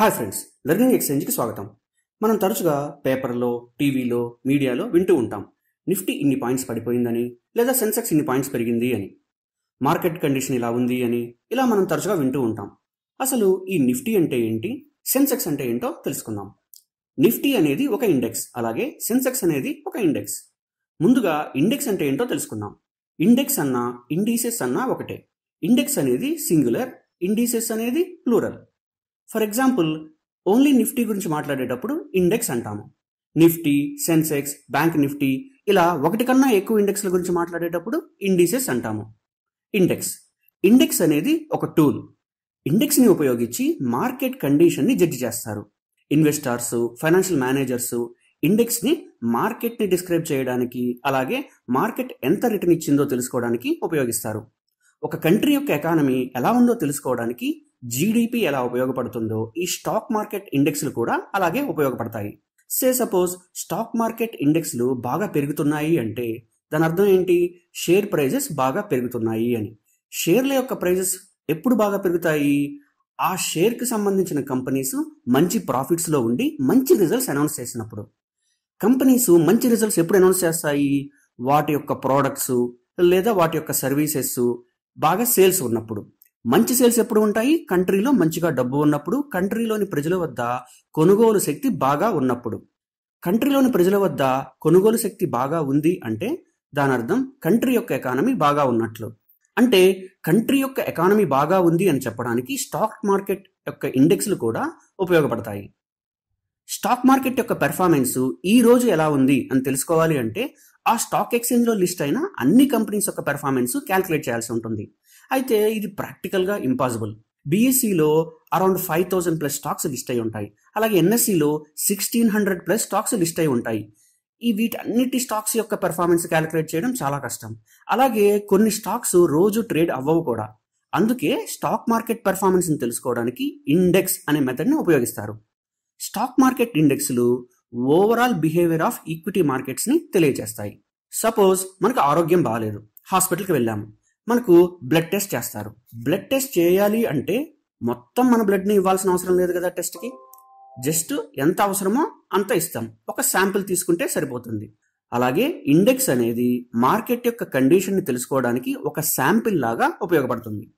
Hi friends learning ఎక్స్చేంజ్కి స్వాగతం. మనం తరచుగా పేపర్లో టీవీలో మీడియాలో వింటూ ఉంటాం. నిఫ్టీ ఇన్ని పాయింట్స్ పడిపోయిందని లేదా సెన్సెక్స్ ఇన్ని పాయింట్స్ పెరిగింది అని. మార్కెట్ కండిషన్ ఇలా ఉంది అని ఇలా మనం తరచుగా వింటూ ఉంటాం. అసలు ఈ నిఫ్టీ అంటే ఏంటి? సెన్సెక్స్ అంటే ఏంటో తెలుసుకుందాం. నిఫ్టీ అనేది ఒక ఇండెక్స్ అలాగే సెన్సెక్స్ అనేది ఒక ఇండెక్స్. ముందుగా ఇండెక్స్ అంటే ఏంటో తెలుసుకుందాం. ఇండెక్స్ అన్నా ఇండీసెస్ అన్నా ఒకటే. ఇండెక్స్ అనేది సింగులర్ ఇండీసెస్ అనేది plural. For example only Nifty గురించి మాట్లాడేటప్పుడు ఇండెక్స్ అంటాము. నిఫ్టీ సెన్సెక్స్ బ్యాంక్ నిఫ్టీ ఇలా ఒకటి కన్నా ఎక్కువ ఇండెక్స్ల గురించి మాట్లాడేటప్పుడు ఇండిసెస్ అంటాము. ఇండెక్స్. ఇండెక్స్ అనేది ఒక టూల్. ఇండెక్స్ని ఉపయోగించి మార్కెట్ కండిషన్ని జడ్జి చేస్తారు. ఇన్వెస్టార్స్ ఫైనాన్షియల్ మేనేజర్స్ ఇండెక్స్ని మార్కెట్ని డిస్క్రైబ్ చేయడానికి అలాగే మార్కెట్ ఎంత రిటర్న్ ఇచ్చిందో తెలుసుకోవడానికి ఉపయోగిస్తారు. ఒక కంట్రీ యొక్క ఎకానమీ ఎలా ఉందో తెలుసుకోవడానికి జీడిపి ఎలా ఉపయోగపడుతుందో ఈ స్టాక్ మార్కెట్ ఇండెక్స్లు కూడా అలాగే ఉపయోగపడతాయి. సే సపోజ్ స్టాక్ మార్కెట్ ఇండెక్స్లు బాగా పెరుగుతున్నాయి అంటే దాని అర్థం ఏంటి? షేర్ ప్రైజెస్ బాగా పెరుగుతున్నాయి అని. షేర్ల యొక్క ప్రైజెస్ ఎప్పుడు బాగా పెరుగుతాయి? ఆ షేర్కి సంబంధించిన కంపెనీస్ మంచి ప్రాఫిట్స్లో ఉండి మంచి రిజల్ట్స్ అనౌన్స్ చేసినప్పుడు. కంపెనీస్ మంచి రిజల్ట్స్ ఎప్పుడు అనౌన్స్ చేస్తాయి? వాటి యొక్క ప్రోడక్ట్స్ లేదా వాటి యొక్క సర్వీసెస్ బాగా సేల్స్ ఉన్నప్పుడు. మంచి సేల్స్ ఎప్పుడు ఉంటాయి? కంట్రీలో మంచిగా డబ్బు ఉన్నప్పుడు కంట్రీలోని ప్రజల వద్ద కొనుగోలు శక్తి బాగా ఉన్నప్పుడు. కంట్రీలోని ప్రజల వద్ద కొనుగోలు శక్తి బాగా ఉంది అంటే దాని అర్థం కంట్రీ యొక్క ఎకానమీ బాగా ఉన్నట్లు. అంటే కంట్రీ యొక్క ఎకానమీ బాగా ఉంది అని చెప్పడానికి స్టాక్ మార్కెట్ యొక్క ఇండెక్స్లు కూడా ఉపయోగపడతాయి. స్టాక్ మార్కెట్ యొక్క పెర్ఫార్మెన్స్ ఈ రోజు ఎలా ఉంది అని తెలుసుకోవాలి అంటే ఆ స్టాక్ ఎక్స్చేంజ్లో లిస్ట్ అయిన అన్ని కంపెనీస్ యొక్క పెర్ఫార్మెన్స్ క్యాల్కులేట్ చేయాల్సి ఉంటుంది. అయితే ఇది ప్రాక్టికల్గా impossible బీఎస్సీలో around five thousand plus stocks list అయి ఉంటాయి. అలాగే ఎన్ఎస్సిలో sixteen hundred plus stocks list అయి ఉంటాయి. ఈ వీటన్నిటి స్టాక్స్ యొక్క పెర్ఫార్మెన్స్ క్యాలిక్యులేట్ చేయడం చాలా కష్టం. అలాగే కొన్ని స్టాక్స్ రోజు ట్రేడ్ అవ్వవు కూడా. అందుకే స్టాక్ మార్కెట్ పెర్ఫార్మెన్స్ని తెలుసుకోవడానికి ఇండెక్స్ అనే మెథడ్ని ఉపయోగిస్తారు. స్టాక్ మార్కెట్ ఇండెక్స్లు ఓవరాల్ బిహేవియర్ ఆఫ్ ఈక్విటీ మార్కెట్స్ని తెలియజేస్తాయి. సపోజ్ మనకు ఆరోగ్యం బాగాలేదు హాస్పిటల్కి వెళ్ళాము మనకు బ్లడ్ టెస్ట్ చేస్తారు. బ్లడ్ టెస్ట్ చేయాలి అంటే మొత్తం మన బ్లడ్ని ఇవ్వాల్సిన అవసరం లేదు కదా టెస్ట్కి? జస్ట్ ఎంత అవసరమో అంత ఇస్తాం. ఒక శాంపిల్ తీసుకుంటే సరిపోతుంది. అలాగే ఇండెక్స్ అనేది మార్కెట్ యొక్క కండిషన్ని తెలుసుకోవడానికి ఒక శాంపిల్ లాగా ఉపయోగపడుతుంది.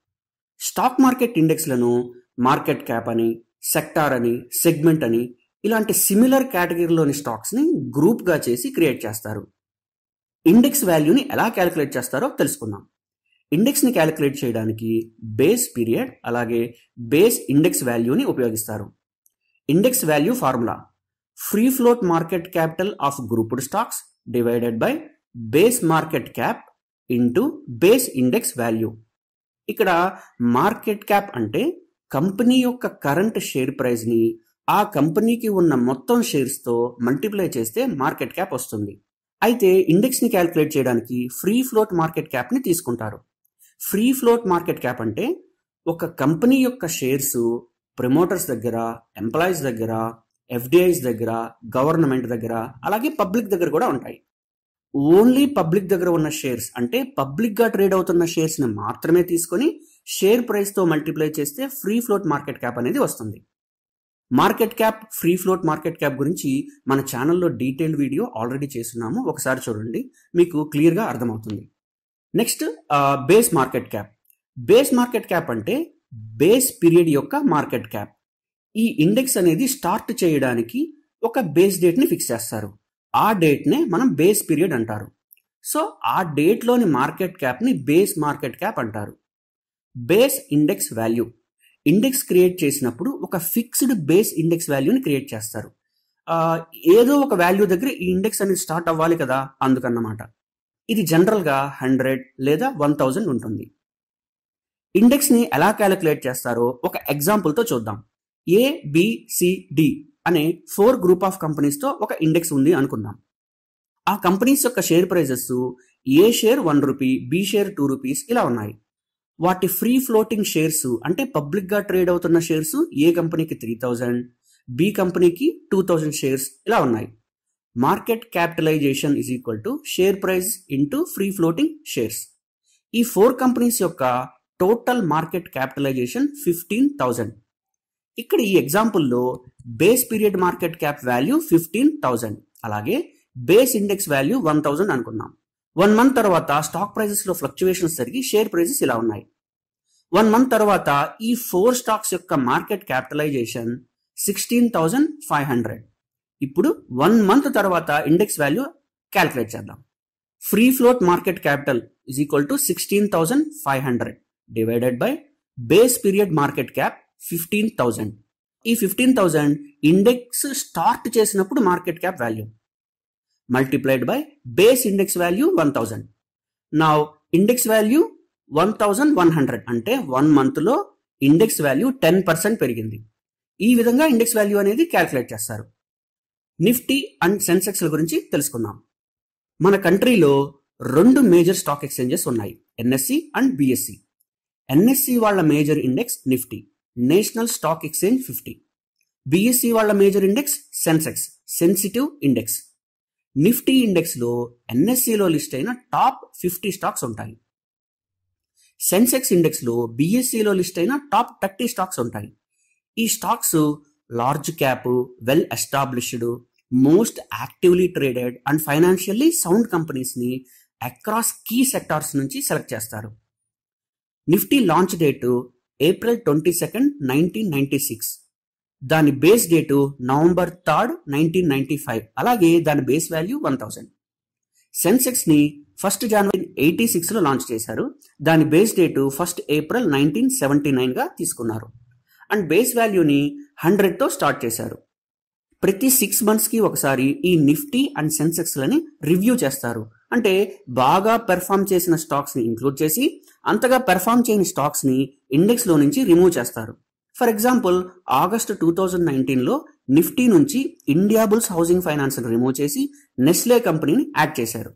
స్టాక్ మార్కెట్ ఇండెక్స్లను మార్కెట్ క్యాప్ అని సెక్టార్ అని సెగ్మెంట్ అని ఇలాంటి సిమిలర్ కేటగిరీలోని స్టాక్స్ని గ్రూప్గా చేసి క్రియేట్ చేస్తారు. ఇండెక్స్ వాల్యూని ఎలా క్యాలిక్యులేట్ చేస్తారో తెలుసుకుందాం. ఇండెక్స్ని క్యాలిక్యులేట్ చేయడానికి బేస్ పీరియడ్ అలాగే బేస్ ఇండెక్స్ వాల్యూని ఉపయోగిస్తారు. Index value formula free float market capital of grouped stocks divided by base market cap into base index value ఇక్కడ మార్కెట్ క్యాప్ అంటే కంపెనీ యొక్క కరెంట్ షేర్ ప్రైస్ని ఆ కంపెనీకి ఉన్న మొత్తం షేర్స్తో మల్టిప్లై చేస్తే మార్కెట్ క్యాప్ వస్తుంది. అయితే ఇండెక్స్ని క్యాలిక్యులేట్ చేయడానికి ఫ్రీ ఫ్లోట్ మార్కెట్ క్యాప్ని తీసుకుంటారు. ఫ్రీ ఫ్లోట్ మార్కెట్ క్యాప్ అంటే ఒక కంపెనీ యొక్క షేర్స్ ప్రమోటర్స్ దగ్గర ఎంప్లాయీస్ దగ్గర ఎఫ్డిఐస్ దగ్గర గవర్నమెంట్ దగ్గర అలాగే పబ్లిక్ దగ్గర కూడా ఉంటాయి. ఓన్లీ పబ్లిక్ దగ్గర ఉన్న షేర్స్ అంటే పబ్లిక్గా ట్రేడ్ అవుతున్న షేర్స్ని మాత్రమే తీసుకొని షేర్ ప్రైస్తో మల్టిప్లై చేస్తే ఫ్రీ ఫ్లోట్ మార్కెట్ క్యాప్ అనేది వస్తుంది. Market cap free float market cap గురించి మన ఛానల్లో డీటెయిల్డ్ వీడియో ఆల్రెడీ చేస్తున్నాము. ఒకసారి చూడండి. మీకు క్లియర్గా అర్థమవుతుంది. Next base market cap. Base market cap అంటే బేస్ పీరియడ్ యొక్క మార్కెట్ క్యాప్. ఈ ఇండెక్స్ అనేది స్టార్ట్ చేయడానికి ఒక బేస్ డేట్ని ఫిక్స్ చేస్తారు. ఆ డేట్నే మనం బేస్ పీరియడ్ అంటారు. సో ఆ డేట్లోని మార్కెట్ క్యాప్ని బేస్ మార్కెట్ క్యాప్ అంటారు. Base index value. Index create చేసినప్పుడు ఒక ఫిక్స్డ్ బేస్ ఇండెక్స్ వాల్యూని క్రియేట్ చేస్తారు. ఏదో ఒక వాల్యూ దగ్గర ఈ ఇండెక్స్ అనేది స్టార్ట్ అవ్వాలి కదా అందుకన్నమాట. ఇది జనరల్గా హండ్రెడ్ లేదా వన్ థౌజండ్ ఉంటుంది. ఇండెక్స్ని ఎలా క్యాలిక్యులేట్ చేస్తారో ఒక ఎగ్జాంపుల్తో చూద్దాం. ఏ బిసిడి అనే ఫోర్ గ్రూప్ ఆఫ్ కంపెనీస్తో ఒక ఇండెక్స్ ఉంది అనుకుందాం. ఆ కంపెనీస్ యొక్క share prices A share one rupee B share two rupees ఇలా ఉన్నాయి. వాటి ఫ్రీ ఫ్లోటింగ్ షేర్స్ అంటే పబ్లిక్గా ట్రేడ్ అవుతున్న షేర్స్ ఏ కంపెనీకి త్రీ థౌజండ్ బి కంపెనీకి టూ థౌజండ్ షేర్స్ ఇలా ఉన్నాయి. Market capitalisation is equal to share price into free floating shares ఈ ఫోర్ కంపెనీస్ యొక్క total market capitalisation fifteen thousand ఇక్కడ ఈ ఎగ్జాంపుల్లో base period market cap value fifteen thousand అలాగే base index value one thousand అనుకున్నాం. One month తర్వాత stock ప్రైజెస్లో fluctuations జరిగి share prices ఇలా ఉన్నాయి. వన్ మంత్ తర్వాత ఈ ఫోర్ స్టాక్స్ యొక్క market capitalisation sixteen thousand five hundred ఇప్పుడు వన్ మంత్ తర్వాత ఇండెక్స్ వాల్యూ క్యాల్కులేట్ చేద్దాం. Free float market capital is equal to sixteen thousand five hundred divided by base period market cap fifteen thousand ఈ fifteen thousand index start చేసినప్పుడు market cap value multiplied by base index value one thousand నా index value one thousand one hundred అంటే one మంత్లో index value ten percent పెరిగింది. ఈ విధంగా index value అనేది calculate చేస్తారు. నిఫ్టీ అండ్ సెన్సెక్స్ల గురించి తెలుసుకుందాం. మన కంట్రీలో రెండు మేజర్ స్టాక్ ఎక్స్చేంజెస్ ఉన్నాయి. ఎన్ఎస్సి అండ్ బిఎస్సి ఎన్ఎస్సి వాళ్ళ major index Nifty national stock exchange fifty BSE వాళ్ళ major index Sensex sensitive index Nifty ఇండెక్స్లో ఎన్ఎస్సిలో లిస్ట్ అయిన టాప్ ఫిఫ్టీ స్టాక్స్ ఉంటాయి. సెన్సెక్స్ ఇండెక్స్లో బిఎస్సిలో లిస్ట్ అయిన టాప్ థర్టీ స్టాక్స్ ఉంటాయి. ఈ stocks large cap well established most actively traded and financially sound కంపెనీస్ని across key sectors నుంచి సెలెక్ట్ చేస్తారు. Nifty launch date April twenty second nineteen ninety six. దాని base date November third nineteen ninety five అలాగే దాని base value one thousand సెన్సెక్స్ని first జనవరి eighty సిక్స్లో launch చేశారు. దాని base date first April nineteen seventy నైన్గా తీసుకున్నారు. అండ్ బేస్ వాల్యూని హండ్రెడ్తో start చేశారు. ప్రతి సిక్స్ మంత్స్కి ఒకసారి ఈ నిఫ్టీ అండ్ సెన్సెక్స్ లని రివ్యూ చేస్తారు. అంటే బాగా పెర్ఫామ్ చేసిన స్టాక్స్ని ఇంక్లూడ్ చేసి అంతగా పెర్ఫామ్ చేయని స్టాక్స్ని ఇండెక్స్లో నుంచి రిమూవ్ చేస్తారు. For example August two thousand నైన్టీన్లో నిఫ్టీ నుంచి ఇండియాబుల్స్ హౌసింగ్ ఫైనాన్స్ని రిమూవ్ చేసి నెస్లే కంపెనీని యాడ్ చేశారు.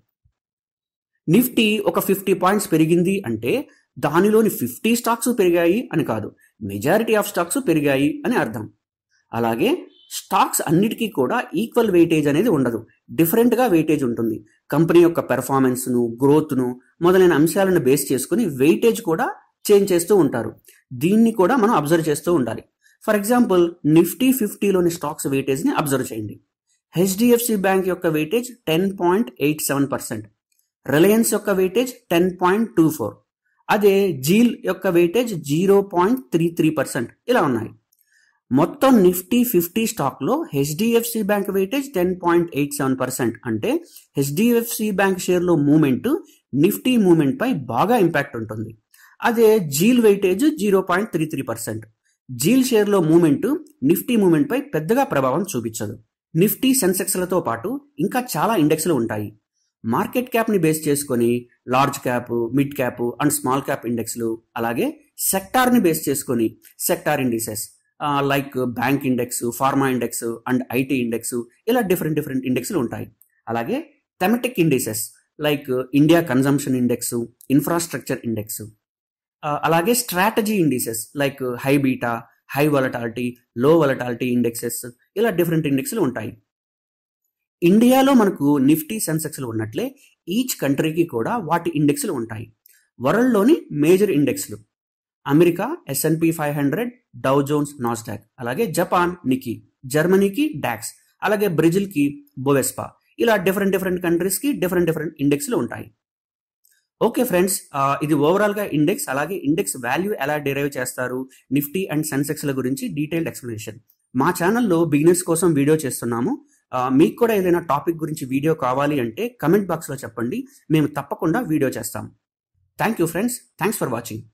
నిఫ్టీ ఒక ఫిఫ్టీ పాయింట్స్ పెరిగింది అంటే దానిలోని ఫిఫ్టీ స్టాక్స్ పెరిగాయి అని కాదు మెజారిటీ ఆఫ్ స్టాక్స్ పెరిగాయి అని అర్థం. అలాగే స్టాక్స్ అన్నిటికీ కూడా ఈక్వల్ వెయిటేజ్ అనేది ఉండదు డిఫరెంట్గా వెయిటేజ్ ఉంటుంది. కంపెనీ యొక్క పెర్ఫార్మెన్స్ను గ్రోత్ను మొదలైన అంశాలను బేస్ చేసుకుని వెయిటేజ్ కూడా చేంజ్ చేస్తూ ఉంటారు. దీన్ని కూడా మనం అబ్జర్వ్ చేస్తూ ఉండాలి. ఫర్ ఎగ్జాంపుల్ నిఫ్టీ ఫిఫ్టీలోని స్టాక్స్ వెయిటేజ్ని అబ్జర్వ్ చేయండి. హెచ్డిఎఫ్సి బ్యాంక్ యొక్క weightage ten point eight seven percent Reliance యొక్క weightage ten point two four అదే జీల్ యొక్క weightage zero point three three percent ఇలా ఉన్నాయి. మొత్తం నిఫ్టీ ఫిఫ్టీ స్టాక్లో HDFC bank weightage ten point eight seven percent అంటే HDFC bank షేర్లో moment Nifty మూమెంట్పై బాగా ఇంపాక్ట్ ఉంటుంది. అదే Zeel weightage zero point three three percent. Zeel షేర్లో moment Nifty moment పై పెద్దగా ప్రభావం చూపించదు. నిఫ్టీ సెన్సెక్స్లతో పాటు ఇంకా చాలా ఇండెక్స్లు ఉంటాయి. మార్కెట్ క్యాప్ని బేస్ చేసుకొని large cap mid cap and small cap ఇండెక్స్లు అలాగే సెక్టార్ని బేస్ చేసుకొని sector indices like bank index pharma index and IT index ఇలా డిఫరెంట్ డిఫరెంట్ ఇండెక్స్లు ఉంటాయి. అలాగే thematic indices like India consumption index infrastructure index. అలాగే strategy indices like high beta high volatility low volatility indexes ఇలా different ఇండెక్స్లు ఉంటాయి. ఇండియాలో మనకు నిఫ్టీ సెన్సెక్స్లు ఉన్నట్లే ఈచ్ కంట్రీకి కూడా వాటి ఇండెక్స్లు ఉంటాయి. వరల్డ్లోని major ఇండెక్స్లు America S and P five hundred Dow Jones Nasdaq అలాగే జపాన్ నికి జర్మనీకి డాక్స్ అలాగే బ్రెజిల్కి బోవెస్పా ఇలా డిఫరెంట్ డిఫరెంట్ కంట్రీస్కి డిఫరెంట్ డిఫరెంట్ ఇండెక్స్లు ఉంటాయి. ఓకే ఫ్రెండ్స్ ఇది ఓవరాల్గా ఇండెక్స్ అలాగే ఇండెక్స్ వాల్యూ ఎలా డిరైవ్ చేస్తారు నిఫ్టీ అండ్ సెన్సెక్స్ల గురించి డీటెయిల్డ్ ఎక్స్ప్లెనేషన్. మా ఛానల్లో బిగినర్స్ కోసం వీడియో చేస్తున్నాము. మీకు కూడా ఏదైనా టాపిక్ గురించి వీడియో కావాలి అంటే కమెంట్ బాక్స్లో చెప్పండి. మేము తప్పకుండా వీడియో చేస్తాం. Thank you friends. Thanks for watching.